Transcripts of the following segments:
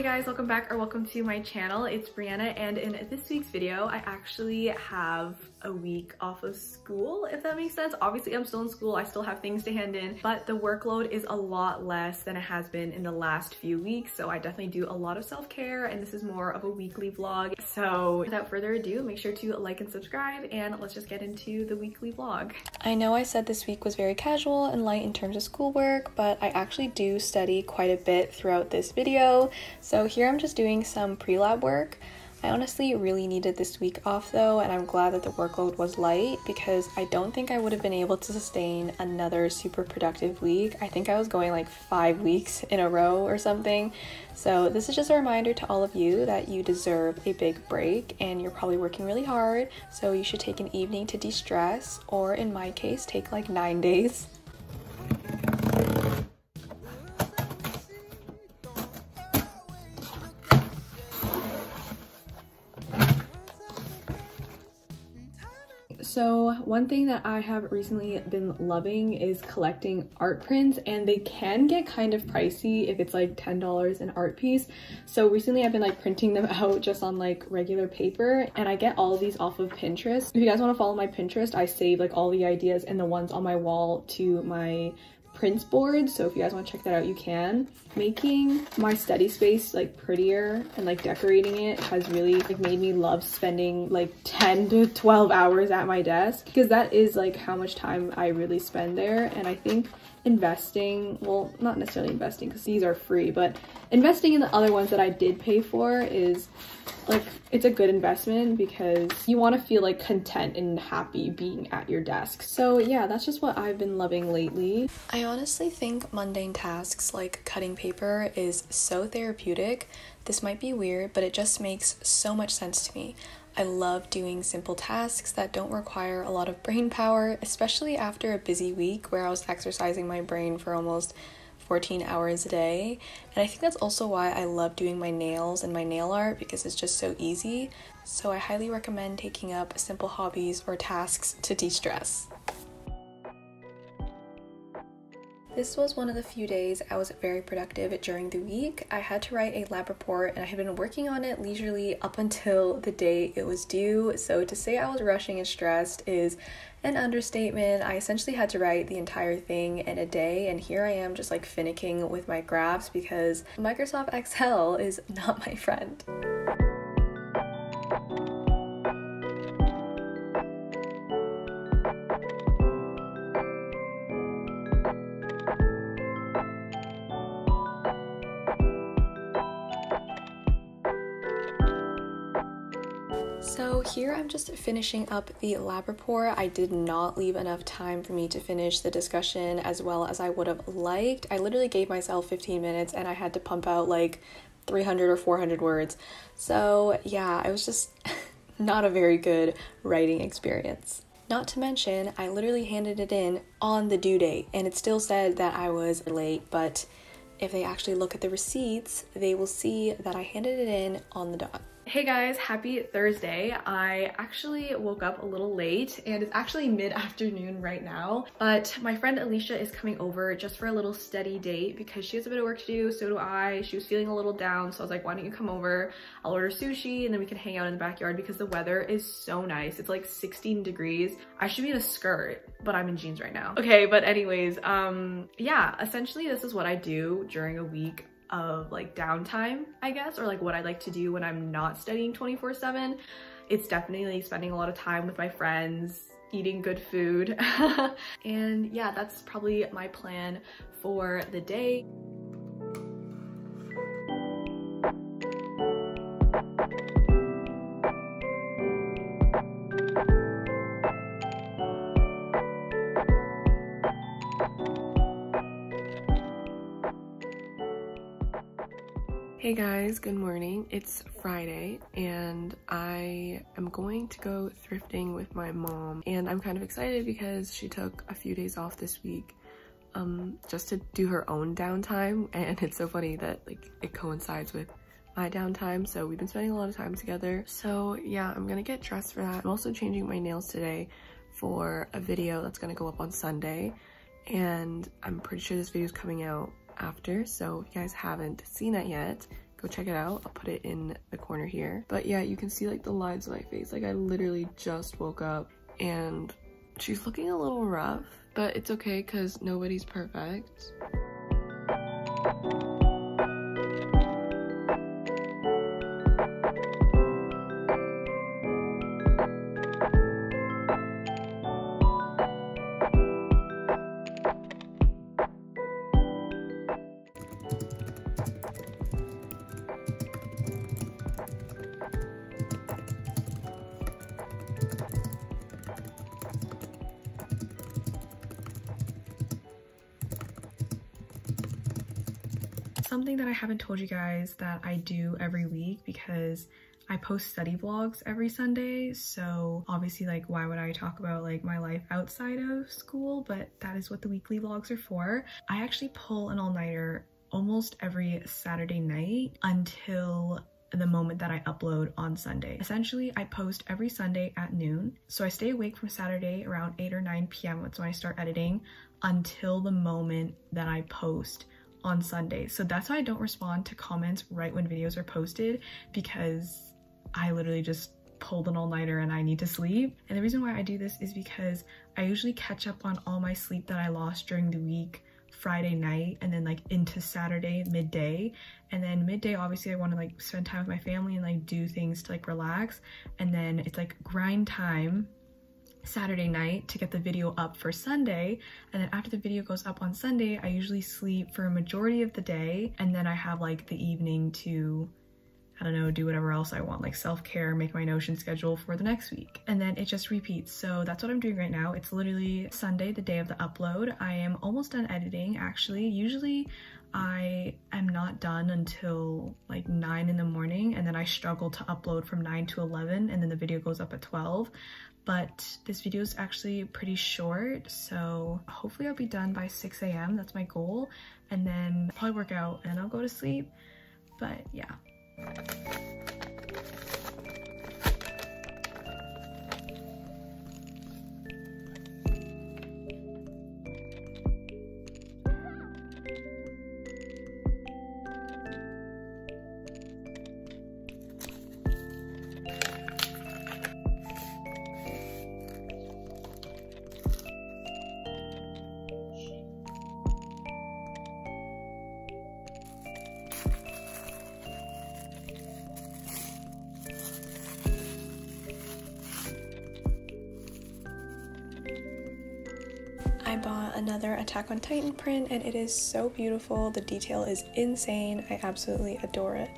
Hey guys, welcome back or welcome to my channel. It's Breanna and in this week's video, I actually have a week off of school, if that makes sense. Obviously, I'm still in school. I still have things to hand in, but the workload is a lot less than it has been in the last few weeks. So I definitely do a lot of self-care and this is more of a weekly vlog. So without further ado, make sure to like and subscribe and let's just get into the weekly vlog. I know I said this week was very casual and light in terms of schoolwork, but I actually do study quite a bit throughout this video. Here I'm just doing some pre-lab work. I honestly really needed this week off though, and I'm glad that the workload was light because I don't think I would have been able to sustain another super productive week. I think I was going like five weeks in a row or something. So, this is just a reminder to all of you that you deserve a big break and you're probably working really hard. So, you should take an evening to de stress, or in my case, take like nine days. So one thing that I have recently been loving is collecting art prints and they can get kind of pricey if it's like $10 an art piece. So recently I've been like printing them out just on like regular paper and I get all of these off of Pinterest. If you guys want to follow my Pinterest, I save like all the ideas and the ones on my wall to my prints board so if you guys want to check that out you can. Making my study space like prettier and like decorating it has really like made me love spending like 10 to 12 hours at my desk because that is like how much time I really spend there and I think investing well not necessarily investing because these are free but investing in the other ones that I did pay for is like it's a good investment because you want to feel like content and happy being at your desk. So yeah that's just what I've been loving lately. I honestly think mundane tasks like cutting paper is so therapeutic. This might be weird but it just makes so much sense to me I love doing simple tasks that don't require a lot of brain power, especially after a busy week where I was exercising my brain for almost 14 hours a day. And I think that's also why I love doing my nails and my nail art because it's just so easy. So I highly recommend taking up simple hobbies or tasks to de stress. This was one of the few days I was very productive during the week. I had to write a lab report and I had been working on it leisurely up until the day it was due. So to say I was rushing and stressed is an understatement. I essentially had to write the entire thing in a day and here I am just like finicking with my graphs because Microsoft Excel is not my friend. So here I'm just finishing up the lab report. I did not leave enough time for me to finish the discussion as well as I would have liked. I literally gave myself 15 minutes and I had to pump out like 300 or 400 words. So yeah, it was just not a very good writing experience. Not to mention, I literally handed it in on the due date and it still said that I was late, but if they actually look at the receipts, they will see that I handed it in on the dot. Hey guys, happy Thursday. I actually woke up a little late and it's actually mid-afternoon right now, but my friend Alicia is coming over just for a little steady date because she has a bit of work to do, so do I. She was feeling a little down, so I was like, why don't you come over? I'll order sushi and then we can hang out in the backyard because the weather is so nice. It's like 16 degrees. I should be in a skirt, but I'm in jeans right now. Okay, but anyways, um, yeah, essentially this is what I do during a week of like downtime, I guess, or like what I like to do when I'm not studying 24 seven. It's definitely spending a lot of time with my friends, eating good food. and yeah, that's probably my plan for the day. Hey guys, good morning. It's Friday and I am going to go thrifting with my mom and I'm kind of excited because she took a few days off this week um, just to do her own downtime. And it's so funny that like it coincides with my downtime. So we've been spending a lot of time together. So yeah I'm gonna get dressed for that. I'm also changing my nails today for a video that's gonna go up on Sunday. And I'm pretty sure this video is coming out after. So if you guys haven't seen that yet, go check it out. I'll put it in the corner here. But yeah, you can see like the lines on my face. Like I literally just woke up and she's looking a little rough, but it's okay because nobody's perfect. Something that I haven't told you guys that I do every week because I post study vlogs every Sunday. So obviously like why would I talk about like my life outside of school? But that is what the weekly vlogs are for. I actually pull an all-nighter almost every Saturday night until the moment that I upload on Sunday. Essentially, I post every Sunday at noon. So I stay awake from Saturday around 8 or 9 p.m. That's when I start editing until the moment that I post on Sunday. So that's why I don't respond to comments right when videos are posted because I literally just pulled an all-nighter and I need to sleep. And the reason why I do this is because I usually catch up on all my sleep that I lost during the week Friday night and then like into Saturday midday and then midday obviously I want to like spend time with my family and like do things to like relax and then it's like grind time Saturday night to get the video up for Sunday. And then after the video goes up on Sunday, I usually sleep for a majority of the day. And then I have like the evening to, I don't know, do whatever else I want, like self-care, make my Notion schedule for the next week. And then it just repeats. So that's what I'm doing right now. It's literally Sunday, the day of the upload. I am almost done editing actually. Usually I am not done until like 9 in the morning and then I struggle to upload from 9 to 11 and then the video goes up at 12 but this video is actually pretty short so hopefully I'll be done by 6 a.m. that's my goal and then I'll probably work out and I'll go to sleep but yeah another Attack on Titan print and it is so beautiful. The detail is insane. I absolutely adore it.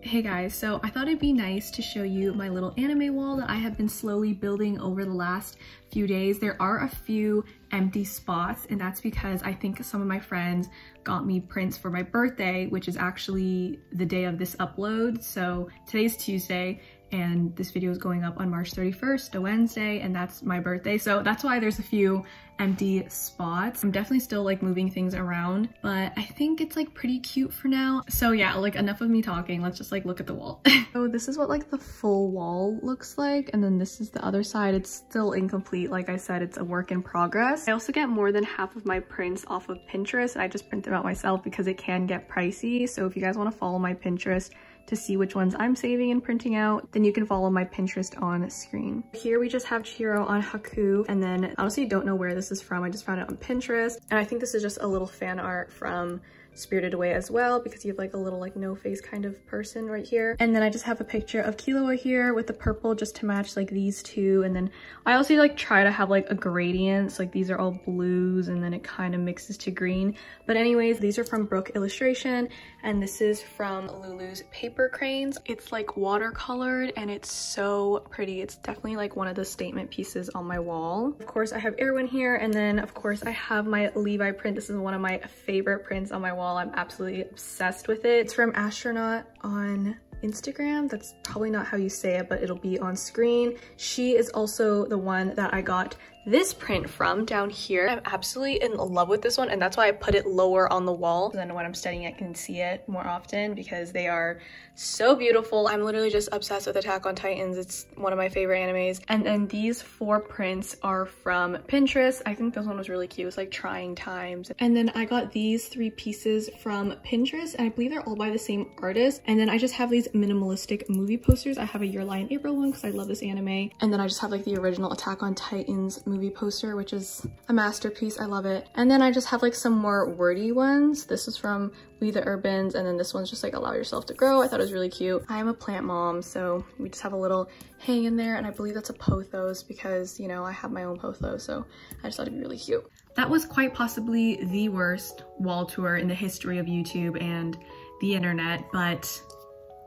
Hey guys, so I thought it'd be nice to show you my little anime wall that I have been slowly building over the last few days. There are a few empty spots and that's because I think some of my friends got me prints for my birthday, which is actually the day of this upload. So today's Tuesday and this video is going up on March 31st, a Wednesday, and that's my birthday. So that's why there's a few empty spots. I'm definitely still like moving things around, but I think it's like pretty cute for now. So yeah, like enough of me talking. Let's just like look at the wall. so this is what like the full wall looks like. And then this is the other side. It's still incomplete. Like I said, it's a work in progress. I also get more than half of my prints off of Pinterest. I just print them out myself because it can get pricey. So if you guys want to follow my Pinterest, to see which ones I'm saving and printing out, then you can follow my Pinterest on screen. Here we just have Chihiro on Haku, and then honestly don't know where this is from. I just found it on Pinterest, and I think this is just a little fan art from Spirited Away as well because you have like a little like no face kind of person right here. And then I just have a picture of Killua here with the purple just to match like these two. And then I also like try to have like a gradient. So like these are all blues and then it kind of mixes to green. But anyways, these are from Brooke Illustration and this is from Lulu's Paper Cranes. It's like watercolored and it's so pretty. It's definitely like one of the statement pieces on my wall. Of course, I have Erwin here and then of course I have my Levi print. This is one of my favorite prints on my wall wall. I'm absolutely obsessed with it. It's from Aestronart on Instagram. That's probably not how you say it, but it'll be on screen. She is also the one that I got this print from down here. I'm absolutely in love with this one and that's why I put it lower on the wall. then when I'm studying I can see it more often because they are so beautiful. I'm literally just obsessed with Attack on Titans. It's one of my favorite animes. And then these four prints are from Pinterest. I think this one was really cute. It's like trying times. And then I got these three pieces from Pinterest and I believe they're all by the same artist. And then I just have these minimalistic movie posters. I have a Your Lie in April one because I love this anime. And then I just have like the original Attack on Titans movie poster, which is a masterpiece. I love it. And then I just have like some more wordy ones. This is from We the Urbans. And then this one's just like Allow Yourself to Grow. I thought it was really cute. I am a plant mom, so we just have a little hang in there. And I believe that's a pothos because, you know, I have my own pothos. So I just thought it'd be really cute. That was quite possibly the worst wall tour in the history of YouTube and the internet, but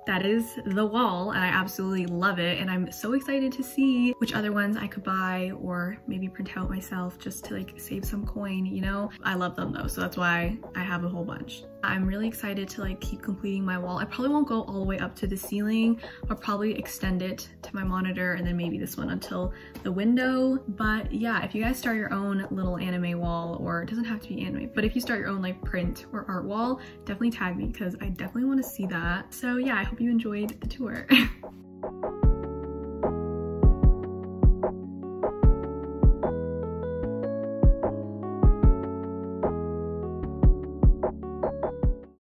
that is the wall and I absolutely love it and I'm so excited to see which other ones I could buy or maybe print out myself just to like save some coin, you know? I love them though, so that's why I have a whole bunch. I'm really excited to like keep completing my wall. I probably won't go all the way up to the ceiling. I'll probably extend it to my monitor and then maybe this one until the window. But yeah, if you guys start your own little anime wall or it doesn't have to be anime, but if you start your own like print or art wall, definitely tag me because I definitely want to see that. So yeah, I hope you enjoyed the tour.